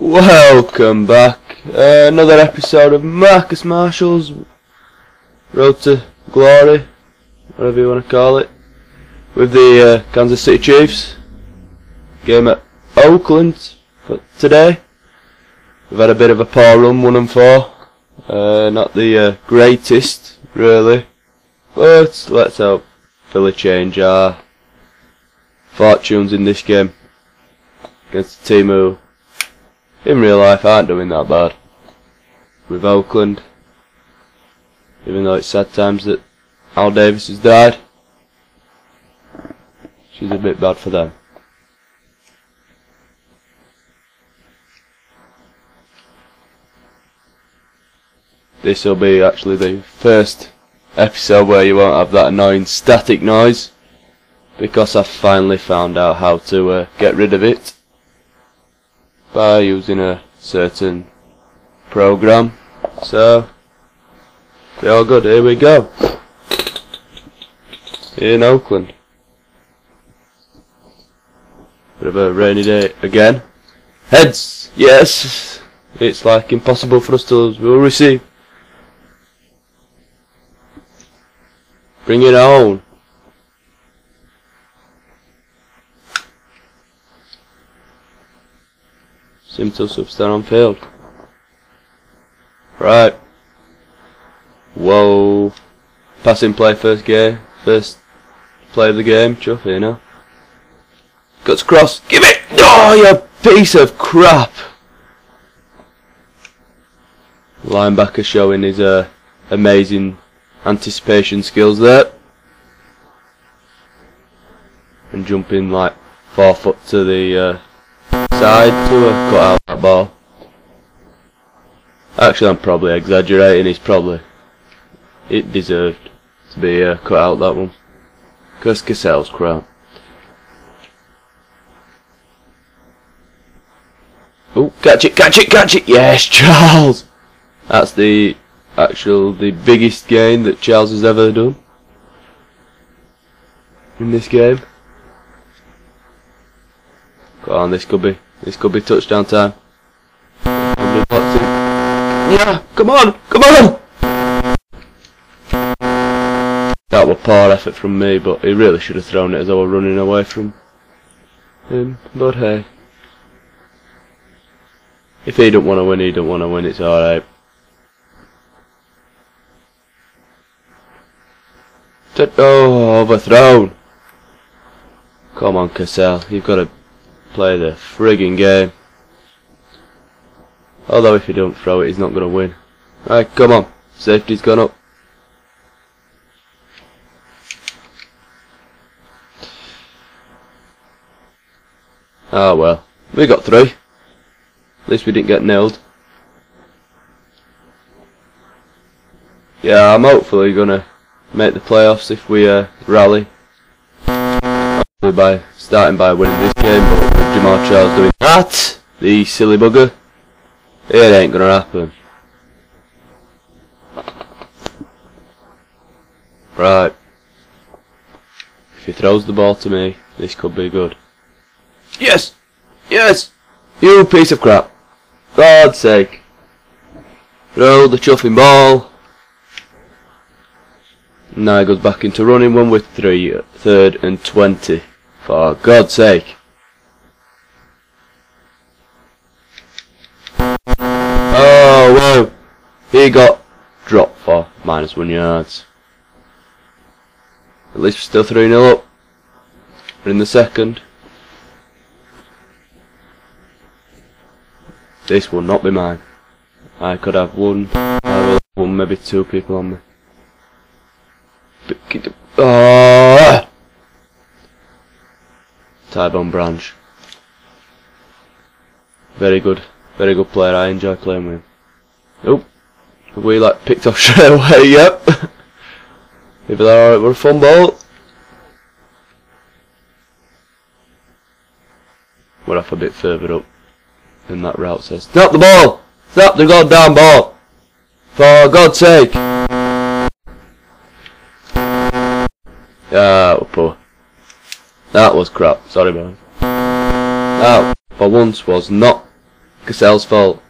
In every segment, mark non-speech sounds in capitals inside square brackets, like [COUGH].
Welcome back. Uh, another episode of Marcus Marshall's Road to Glory, whatever you want to call it, with the uh, Kansas City Chiefs. Game at Oakland for today. We've had a bit of a poor run, one and four. Uh, not the uh, greatest, really, but let's hope Philly change our fortunes in this game against a team who in real life aren't doing that bad. With Oakland, even though it's sad times that Al Davis has died, she's a bit bad for them. This will be actually the first episode where you won't have that annoying static noise because I finally found out how to uh, get rid of it by using a certain program. So, be all good. Here we go. In Oakland. Bit of a rainy day again. Heads! Yes! It's like impossible for us to lose. We'll receive. Bring it on. Seems to superstar on field. Right. Whoa. Passing play first game. First play of the game. Chuff here now. Guts cross. Give it! Oh, you piece of crap! Linebacker showing his uh, amazing anticipation skills there. And jumping like four foot to the uh, side to have cut out that ball. Actually, I'm probably exaggerating. It's probably it deserved to be uh, cut out that one. Cause Cassel's crap. Oh, catch it, catch it, catch it! Yes, [LAUGHS] Charles. That's the actual the biggest gain that Charles has ever done in this game. Go on, this could be this could be touchdown time. Yeah, come on, come on! That was poor effort from me, but he really should have thrown it as I was running away from him. But hey. If he don't want to win, he don't want to win, it's alright. Oh, overthrown! Come on, Cassel, you've got to play the frigging game. Although if he don't throw it, he's not going to win. Right, come on. Safety's gone up. Ah well, we got three. At least we didn't get nailed. Yeah, I'm hopefully gonna make the playoffs if we uh, rally. By starting by winning this game, but with Jamaal Charles doing that, the silly bugger, it ain't gonna happen. Right. If he throws the ball to me, this could be good. Yes! Yes! You piece of crap! God's sake! Throw the chuffing ball! Now he goes back into running one with three, third and twenty. For God's sake. Oh, whoa. He got dropped for minus one yards. At least we're still 3 0 up. We're in the second. This will not be mine. I could have one, I will have one, maybe two people on me. Oh! Tyvon Branch. Very good. Very good player. I enjoy playing with him. Nope. We like picked off [LAUGHS] straight away, yep. [LAUGHS] Maybe that alright, we're a fun ball. We're off a bit further up than that route says. Stop the ball! Stop the goddamn ball! For God's sake! Ah, poor. That was crap. Sorry, man. That, for once, was not Cassel's fault.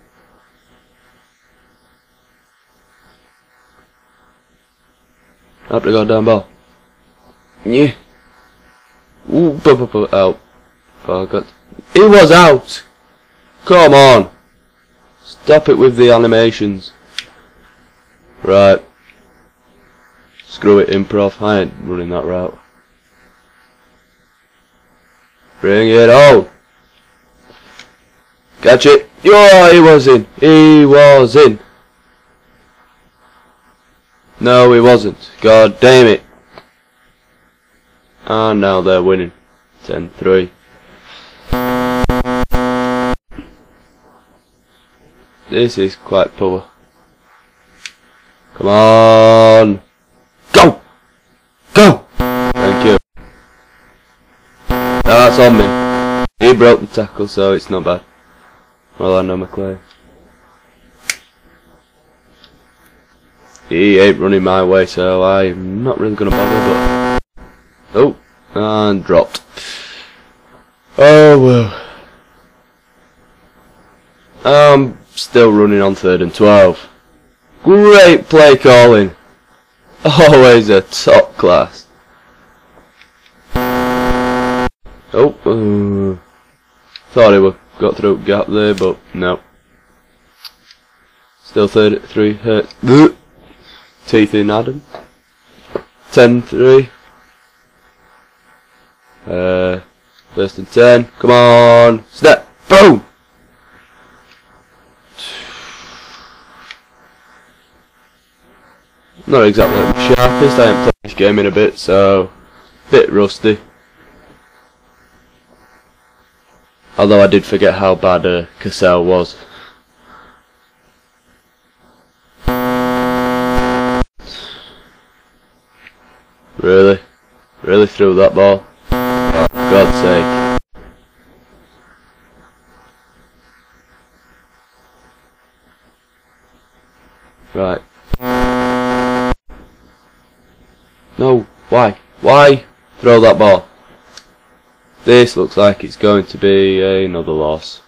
Up the goddamn ball. Yeah. Ooh, bu bu bu out. Oh god. It was out! Come on! Stop it with the animations. Right. Screw it, improv. I ain't running that route. Bring it on! Catch it! Yeah, he was in! He was in! No, he wasn't. God damn it! And now they're winning. 10-3. This is quite poor. Come on! Go! Go! That's on me. He broke the tackle, so it's not bad. Well, I know McLean. He ain't running my way, so I'm not really gonna bother, but... Oh, and dropped. Oh, well. I'm still running on third and 12. Great play calling. Always a top class. Oh, uh, thought he would got through gap there, but no. Still third, three, hurt. Teeth in Adam. 10-3. Uh, first and 10. Come on. Step. Boom. Not exactly the sharpest. I haven't played this game in a bit, so bit rusty. Although I did forget how bad uh, Cassel was. Really? Really threw that ball? Oh, for God's sake. Right. No, why? Why throw that ball? This looks like it's going to be another loss.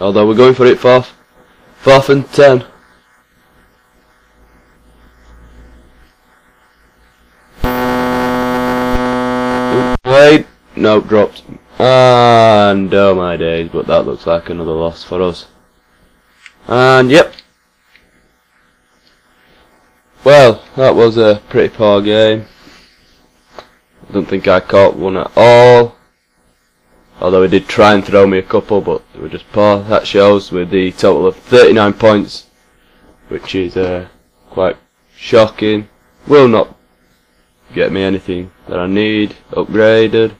Although we're going for it fourth. Fourth and ten. Wait. No, dropped. And oh my days, but that looks like another loss for us. And yep. Well, that was a pretty poor game. I don't think I caught one at all. Although he did try and throw me a couple, but they were just poor. That shows with the total of 39 points, which is uh, quite shocking. Will not get me anything that I need upgraded.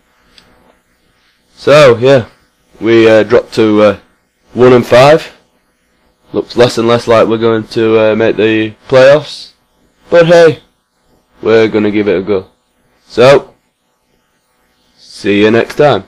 So yeah, we uh, dropped to uh, one and five. Looks less and less like we're going to uh, make the playoffs, but hey, we're gonna give it a go. So, see you next time.